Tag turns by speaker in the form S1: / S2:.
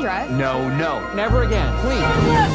S1: drive.
S2: No, no, never again, please.